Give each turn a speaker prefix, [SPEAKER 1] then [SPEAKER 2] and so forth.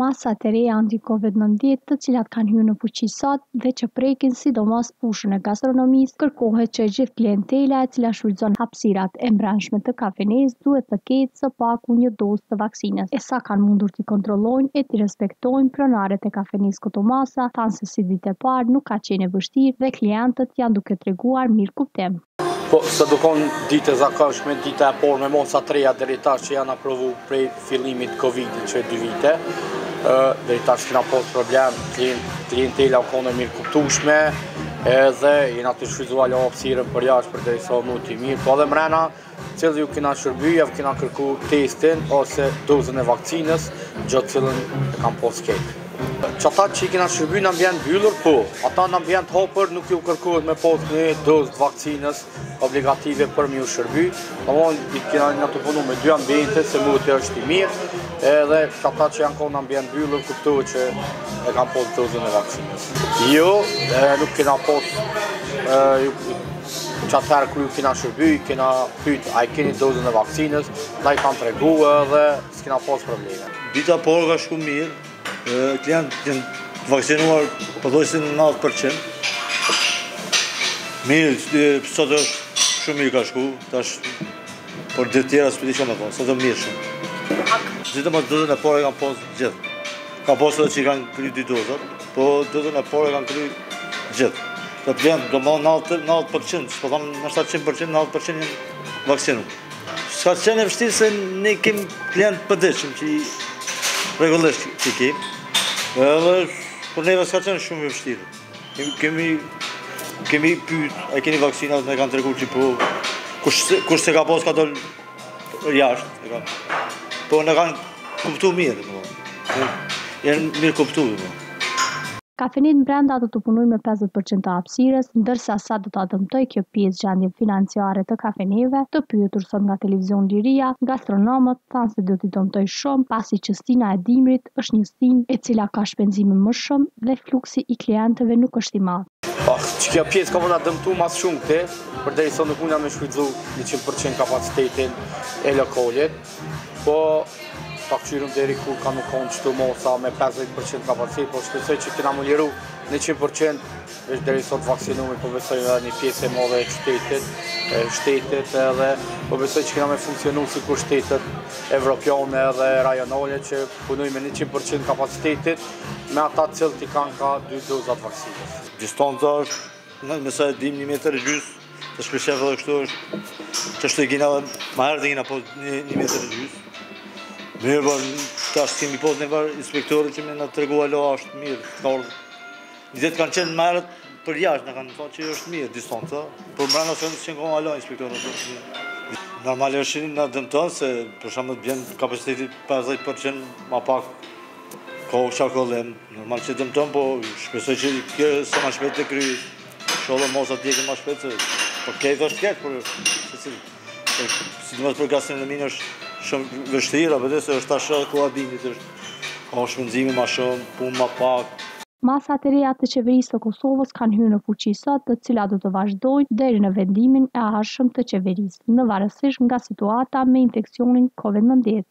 [SPEAKER 1] Masat e reja anti-Covid nëntëmbëdhjetë të cilat kanë hyrë në fuqi sot dhe që prekin sidomos fushën e gastronomisë, kërkohet që gjithë klientela e cila shfrytëzon hapësirat e mbrendshme të kafenesë duhet të ketë së paku një dozë të vaksinës, e sa kanë mundur t'i kontrollojnë e t'i respektojnë pronarët e kafenesë këto masa, thanë se si ditë e parë nuk ka qenë e vështirë dhe klientët janë duke treguar mirëkuptim.
[SPEAKER 2] Po, s'u konë ditë e zakonshme, dita e parë me masa t'reja deri tash që janë aprovu prej fillimit t'Covid-it qe dy vite, deri tash s'kena pas problem, klientela u konë e mirë kuptushme, edhe jena tu shfrytëzu hapsirën përjashta përderisa moti i mirë, po edhe mrena, cilët ju kena shërby, ju kena kërku testin, ose dozën e vaksinës, të cilën e kanë pas krejt. Që ata që i kena shërby në ambjent t'mbyllur, po, ata në ambjent t'hapur nuk ju kërkohet me pas një dozë të vakcinës obligative për me ju shërby, n'moment jena tu punu me dy ambjente, se moti është i mirë, edhe që ata që janë konë në ambjent t'mbyllur, kuptohet që e kanë pas dozën e vakcinës. Jo, nuk kena pas, qatëherë kur ju kena shërby, kena pyt, a i keni dozën e vakcinës, na i kanë tregu edhe S'kena pas probleme.
[SPEAKER 3] Dita e parë ka shku mirë, klientët kanë qenë t'vaksinuar nëntëdhjetë për qind. Mirë, sot është shumë mirë ka shku, tash për ditë tjera s'po di çka me thonë, sot është mirë shumë. Gjithë me dozën e parë e kanë pas gjithë. Ka pasë edhe që i kanë kry dy dozët, po dozën e parë e kanë kry gjithë. Klientët domethënë 90%, s'po thom 100% 90% janë vaksinu. S'ka qenë e vështirë se ne kemi klientë t'përditshëm që rregullisht që i kemi. Edhe për neve s'ka qenë shumë e vështirë. Kemi, kemi pyt, a i keni vaksinat, na kanë tregu që po, kush, kush s'e ka pas ka dollë jashtë. Po na kanë kuptu mirë, në. Janë mirë
[SPEAKER 1] kuptu, në. Kafenetë brenda do të punojnë me pesëdhjetë për qind të hapësirës, ndërsa sa do ta dëmtojë kjo pjesë gjendjen financiare të kafeneve? Të pyetur sot nga Televizioni Liria, gastronomët thanë se do t'i dëmtojë shumë, pasi që stina e dimrit është një stinë e cila ka shpenzime më shumë dhe fluksi i klientëve nuk është i
[SPEAKER 2] madh. Që kjo pjesë ka me na dëmtu ma së shumti, përderisa nuk mun jena me shfrytëzu njëqind për qind kapacitetin e lokalit. Po ta këqyrëm deri kur kanë me konë qëto masa me 50% kapacitet, po shpresoj që kanë me liru në 100%, përderisa u vaksinu, po besoj nga një pjesë e madhe e qytetit, e shtetit edhe, po besoj që kena me funksionu sikur shtetet evropiane edhe rajonale që punojnë me 100% kapacitetit, me ata cilët i kanë ka dy dozat vaksinës.
[SPEAKER 3] Distanca është, nëse e dim një metër gjysë, Të shpeshef edhe kështu është, të shtu e gina dhe ma herë të gina po një metër e gjysë. Mirë bre, po, tash kemi posë një bërë inspektorët që me na tregu a është mirë, të ardhë. Një ditë kanë qenë ma herët për jashtë, na kanë thanë që është mirë distanca, për mrena s'kanë qenë hala inspektorët. Normal është që na dëmton se për shembull të bjen kapaciteti 50% ma pak ka u shakollim. Normal që dëmton, po shpresoj që kjo sa ma shpejt të kryjë. Shalla masat hjeken ma shpejt, për krejt është keq, por se si, sidomos për gastronominë është shumë vështirë, për atë se është tash edhe koha e dimrit është, ka shpenzime ma shumë, punë ma pak.
[SPEAKER 1] Masat e reja të Qeverisë së Kosovës kanë hyrë në fuqi sot, të cilat do të vazhdojnë deri në vendimin e ardhshëm të Qeverisë, varësisht nga situata me infeksionin Covid nëntëmbëdhjetë.